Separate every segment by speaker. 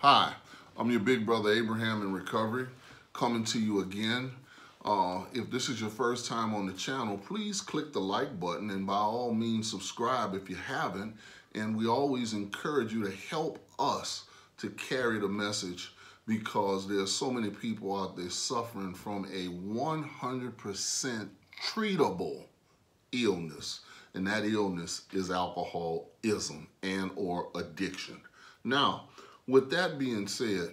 Speaker 1: Hi, I'm your big brother Abraham in recovery, coming to you again. Uh, if this is your first time on the channel, please click the like button and by all means subscribe if you haven't. And we always encourage you to help us to carry the message because there's so many people out there suffering from a 100% treatable illness and that illness is alcoholism and or addiction. Now, with that being said,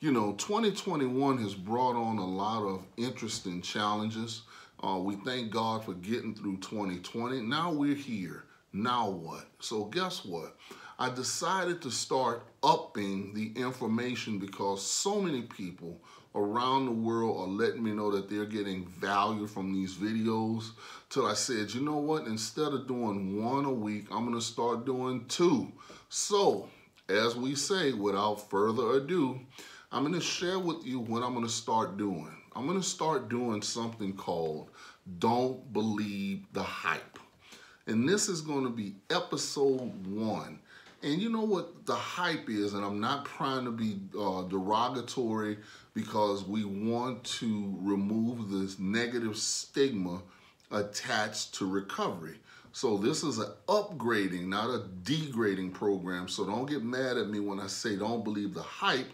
Speaker 1: you know, 2021 has brought on a lot of interesting challenges. Uh, we thank God for getting through 2020. Now we're here. Now what? So guess what? I decided to start upping the information because so many people around the world are letting me know that they're getting value from these videos till I said, you know what, instead of doing one a week, I'm gonna start doing two. So, as we say, without further ado, I'm gonna share with you what I'm gonna start doing. I'm gonna start doing something called Don't Believe the Hype. And this is gonna be episode one. And you know what the hype is, and I'm not trying to be uh, derogatory because we want to remove this negative stigma attached to recovery. So this is an upgrading, not a degrading program. So don't get mad at me when I say don't believe the hype.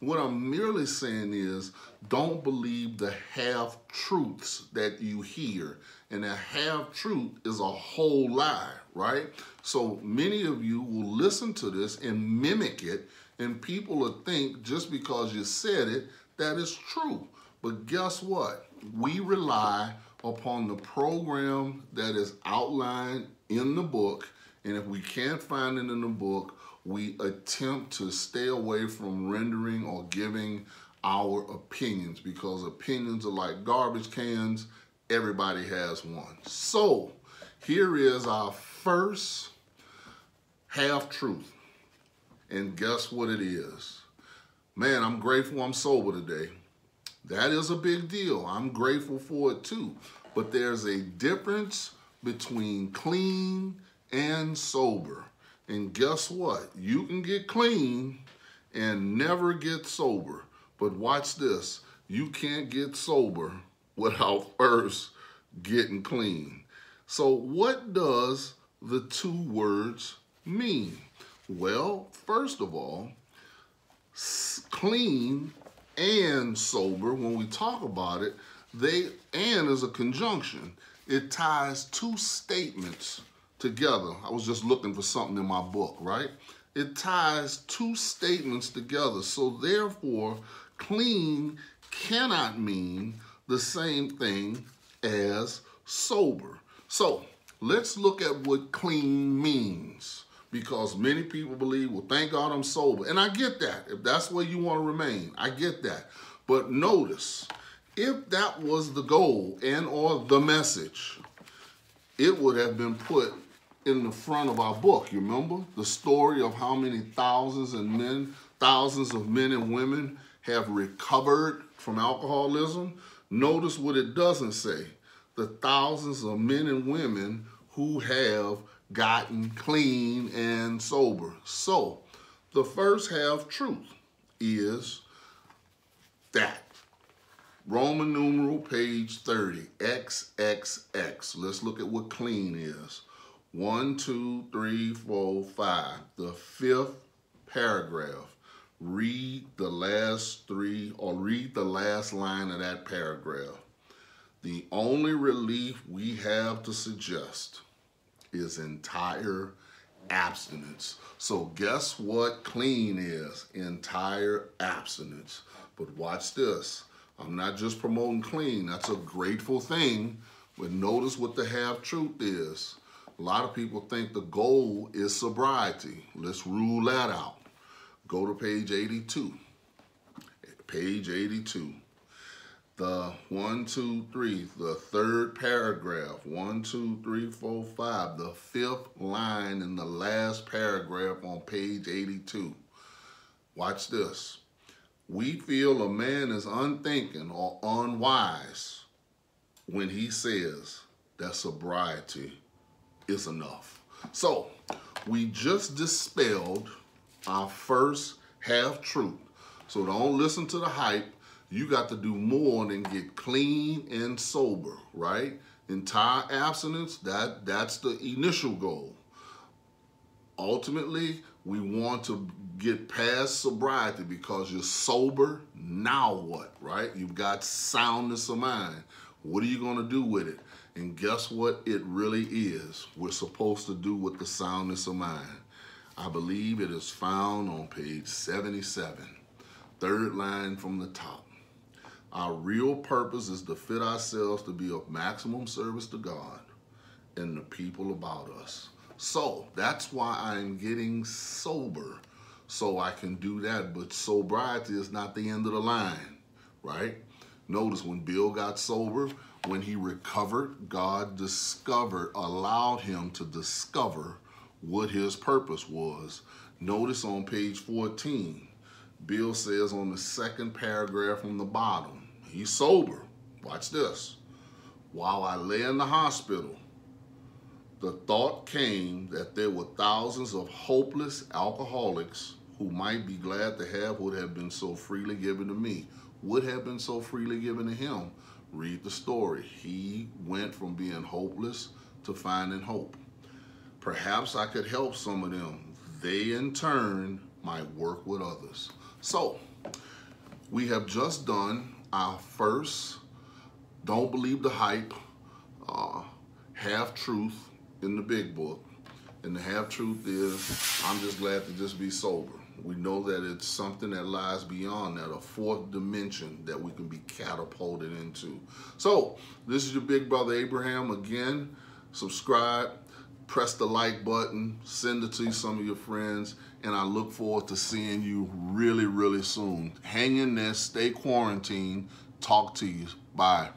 Speaker 1: What I'm merely saying is don't believe the half truths that you hear. And a half truth is a whole lie, right? So many of you will listen to this and mimic it, and people will think just because you said it, that is true. But guess what? We rely upon the program that is outlined in the book, and if we can't find it in the book, we attempt to stay away from rendering or giving our opinions because opinions are like garbage cans. Everybody has one. So here is our first half truth. And guess what it is? Man, I'm grateful I'm sober today. That is a big deal. I'm grateful for it too. But there's a difference between clean and sober. And guess what? You can get clean and never get sober. But watch this. You can't get sober without first getting clean. So what does the two words mean? Well, first of all, clean and sober, when we talk about it, they and is a conjunction. It ties two statements together. I was just looking for something in my book, right? It ties two statements together. So therefore, clean cannot mean the same thing as sober. So let's look at what clean means because many people believe, well, thank God I'm sober. And I get that. If that's where you want to remain, I get that. But notice, if that was the goal and or the message, it would have been put in the front of our book. You remember the story of how many thousands and men, thousands of men and women have recovered from alcoholism? Notice what it doesn't say. The thousands of men and women who have gotten clean and sober. So, the first half truth is Roman numeral page 30, XXX. Let's look at what clean is. One, two, three, four, five. The fifth paragraph. Read the last three or read the last line of that paragraph. The only relief we have to suggest is entire abstinence. So guess what clean is? Entire abstinence. But watch this. I'm not just promoting clean. That's a grateful thing. But notice what the half truth is. A lot of people think the goal is sobriety. Let's rule that out. Go to page 82. Page 82. The one, two, three, the third paragraph, one, two, three, four, five, the fifth line in the last paragraph on page 82. Watch this. We feel a man is unthinking or unwise when he says that sobriety is enough. So we just dispelled our first half truth. So don't listen to the hype. You got to do more than get clean and sober, right? Entire abstinence, that that's the initial goal. Ultimately, we want to get past sobriety because you're sober. Now what, right? You've got soundness of mind. What are you going to do with it? And guess what it really is? We're supposed to do with the soundness of mind. I believe it is found on page 77, third line from the top. Our real purpose is to fit ourselves to be of maximum service to God and the people about us. So that's why I'm getting sober so I can do that. But sobriety is not the end of the line, right? Notice when Bill got sober, when he recovered, God discovered, allowed him to discover what his purpose was. Notice on page 14, Bill says on the second paragraph from the bottom, he's sober. Watch this. While I lay in the hospital, the thought came that there were thousands of hopeless alcoholics who might be glad to have what had been so freely given to me. Would have been so freely given to him. Read the story. He went from being hopeless to finding hope. Perhaps I could help some of them. They, in turn, might work with others. So, we have just done our first Don't Believe the Hype, uh, Half Truth, in the big book. And the half truth is, I'm just glad to just be sober. We know that it's something that lies beyond that, a fourth dimension that we can be catapulted into. So, this is your big brother Abraham again. Subscribe, press the like button, send it to some of your friends, and I look forward to seeing you really, really soon. Hang in there, stay quarantined, talk to you. Bye.